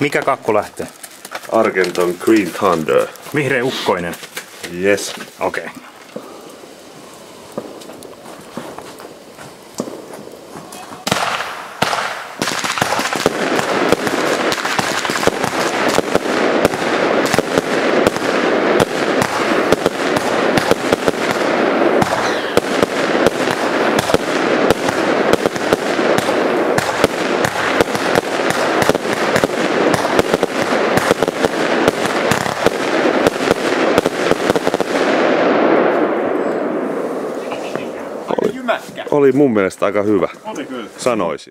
Mikä kakku lähtee? Argenton Green Thunder. Vihreä ukkoinen. Yes. Okei. Okay. Oli mun mielestä aika hyvä, Oli kyllä. sanoisin.